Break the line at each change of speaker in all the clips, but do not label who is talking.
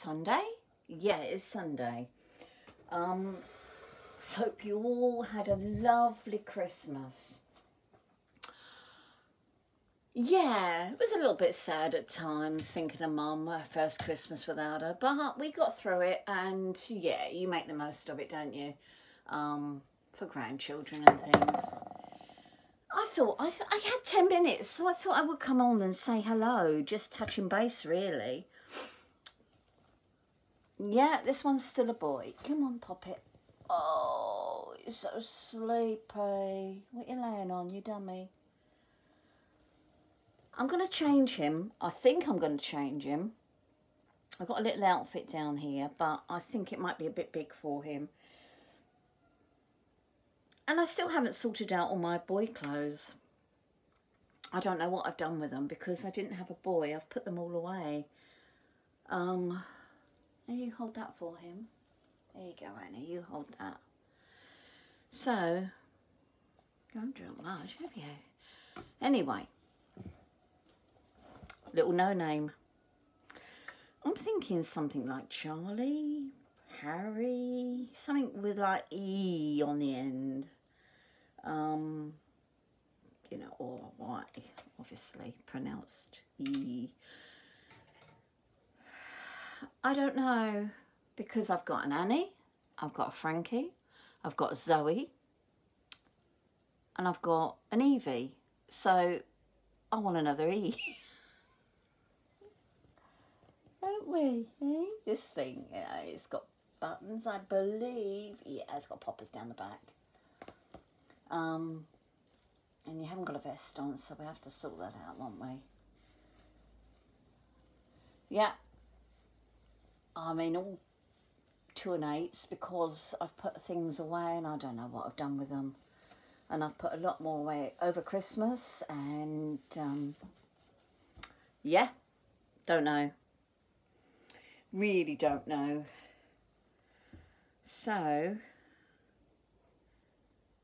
Sunday? Yeah, it's Sunday. Um, hope you all had a lovely Christmas. Yeah, it was a little bit sad at times thinking of mum, her first Christmas without her, but we got through it and yeah, you make the most of it, don't you? Um, for grandchildren and things. I thought I, I had 10 minutes, so I thought I would come on and say hello, just touching base really. Yeah, this one's still a boy. Come on, pop it. Oh, he's so sleepy. What are you laying on, you dummy? I'm going to change him. I think I'm going to change him. I've got a little outfit down here, but I think it might be a bit big for him. And I still haven't sorted out all my boy clothes. I don't know what I've done with them because I didn't have a boy. I've put them all away. Um, and you hold that for him. There you go, Annie. You hold that. So, don't drink much, have you? Anyway, little no name. I'm thinking something like Charlie, Harry, something with like E on the end um, you know, or Y, obviously pronounced E. I don't know because I've got an Annie, I've got a Frankie, I've got a Zoe, and I've got an Evie. So I want another E. Don't we? Eh? This thing, yeah, it's got buttons, I believe. Yeah, it's got poppers down the back. Um, and you haven't got a vest on, so we have to sort that out, won't we? Yeah. I mean, all two and eights because I've put things away and I don't know what I've done with them. And I've put a lot more away over Christmas and um, yeah, don't know. Really don't know. So,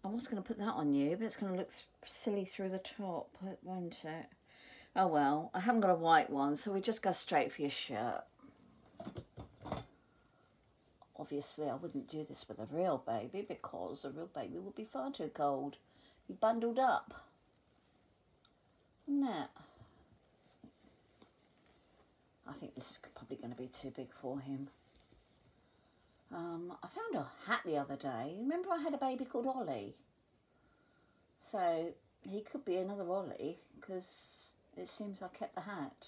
I was going to put that on you, but it's going to look silly through the top, won't it? Oh well, I haven't got a white one, so we just go straight for your shirt. Obviously, I wouldn't do this with a real baby because a real baby would be far too cold. You bundled up. Isn't? I think this is probably going to be too big for him. Um, I found a hat the other day. Remember I had a baby called Ollie? So he could be another Ollie because it seems I kept the hat.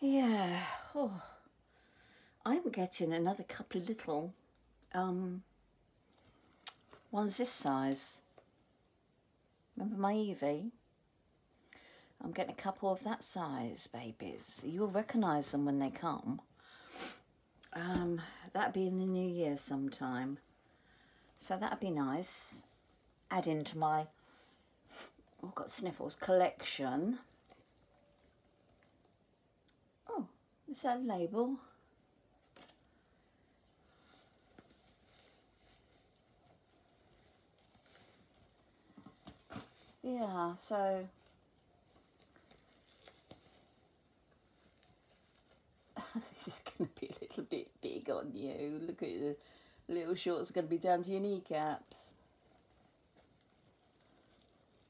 Yeah, oh, Getting another couple of little um, One's this size. Remember my Evie? I'm getting a couple of that size babies. You'll recognise them when they come. Um, that'd be in the new year sometime. So that'd be nice. Add into my, I've got sniffles, collection. Oh, is that a label? Yeah, so this is going to be a little bit big on you. Look at the little shorts going to be down to your kneecaps.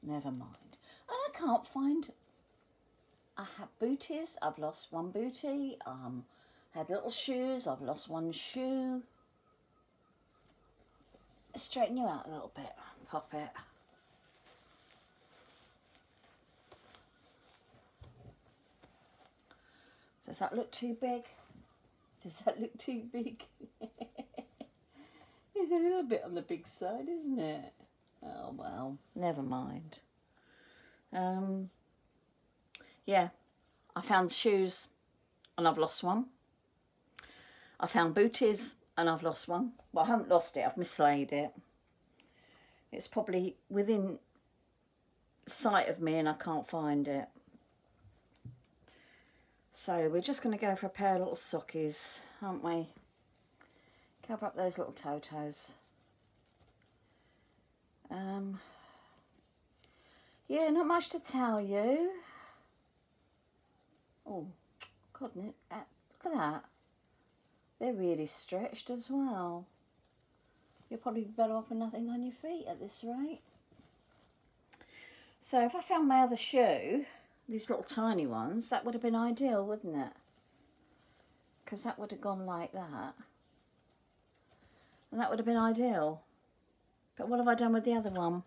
Never mind. And I can't find. I have booties. I've lost one booty. Um, had little shoes. I've lost one shoe. Straighten you out a little bit. Pop it. Does that look too big? Does that look too big? it's a little bit on the big side, isn't it? Oh well, never mind. Um, yeah, I found shoes and I've lost one. I found booties and I've lost one. Well, I haven't lost it, I've mislaid it. It's probably within sight of me and I can't find it. So we're just going to go for a pair of little sockies, aren't we? Cover up those little totos. Um, yeah, not much to tell you. Oh, God, uh, look at that. They're really stretched as well. You're probably better off with nothing on your feet at this rate. So if I found my other shoe, these little tiny ones, that would have been ideal, wouldn't it? Because that would have gone like that. And that would have been ideal. But what have I done with the other one?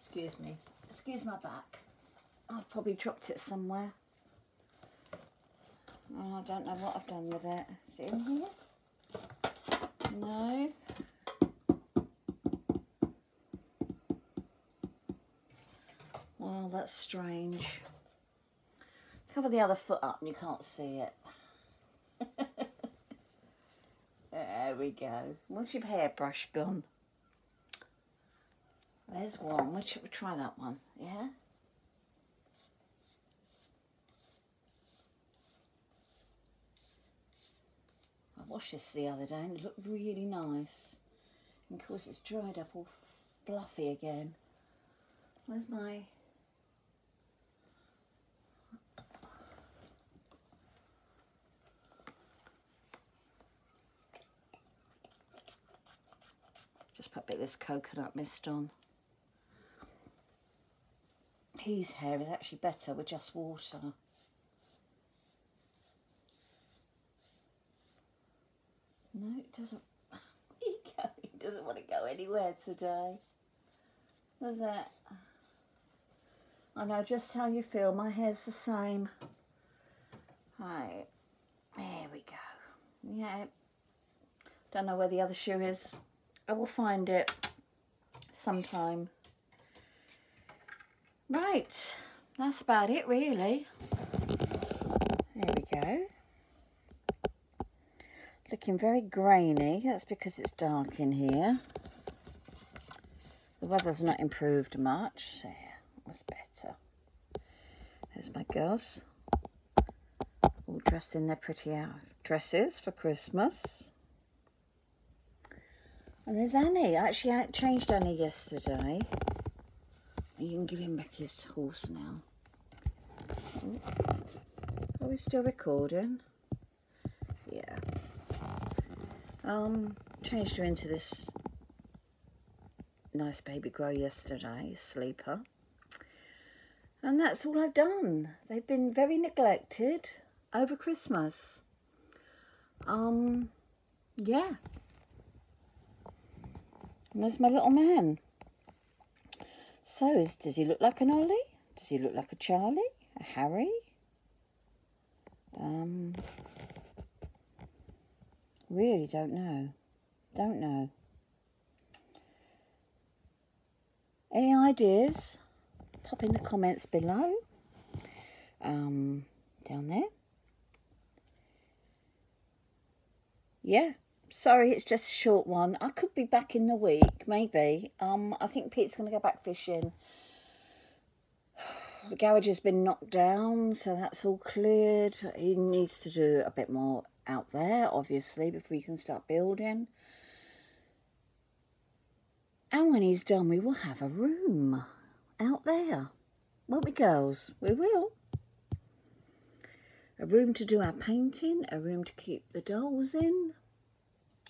Excuse me. Excuse my back. I've probably dropped it somewhere. Oh, I don't know what I've done with it. Is it in here? No. Well, that's strange. Cover the other foot up and you can't see it. there we go. Where's your hairbrush gone? There's one. We should try that one. Yeah? I washed this the other day and it looked really nice. And of course it's dried up all fluffy again. Where's my... Just put a bit of this coconut mist on. His hair is actually better with just water. No, it doesn't. he, doesn't want to go anywhere today. Does it? I know just how you feel. My hair's the same. Right. There we go. Yeah. Don't know where the other shoe is. I will find it sometime. Right. That's about it, really. There we go looking very grainy. That's because it's dark in here. The weather's not improved much. There, that's better. There's my girls. All dressed in their pretty dresses for Christmas. And there's Annie. Actually, I changed Annie yesterday. You can give him back his horse now. Are we still recording? Yeah. Um, changed her into this nice baby grow yesterday, sleeper. And that's all I've done. They've been very neglected over Christmas. Um, yeah. And there's my little man. So, is, does he look like an Ollie? Does he look like a Charlie? A Harry? Um, Really don't know. Don't know. Any ideas? Pop in the comments below. Um, down there. Yeah, sorry, it's just a short one. I could be back in the week, maybe. Um, I think Pete's going to go back fishing. The garage has been knocked down, so that's all cleared. He needs to do a bit more out there, obviously, before you can start building. And when he's done, we will have a room out there. Won't we, girls? We will. A room to do our painting, a room to keep the dolls in.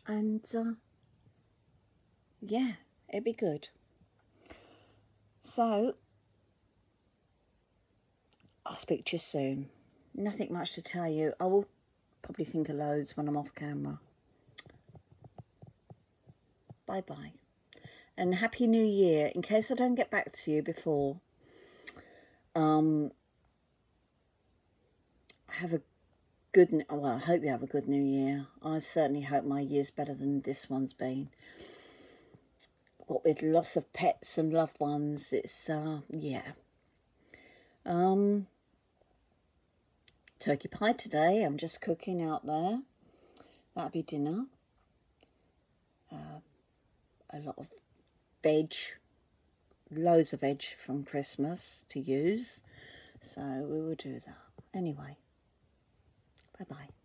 And, uh, yeah, it'd be good. So, I'll speak to you soon. Nothing much to tell you. I will Probably think of loads when I'm off camera. Bye bye. And Happy New Year. In case I don't get back to you before, um, have a good, well, I hope you have a good New Year. I certainly hope my year's better than this one's been. What with loss of pets and loved ones, it's, uh, yeah. Um, turkey pie today. I'm just cooking out there. That'll be dinner. Uh, a lot of veg, loads of veg from Christmas to use. So we will do that. Anyway, Bye.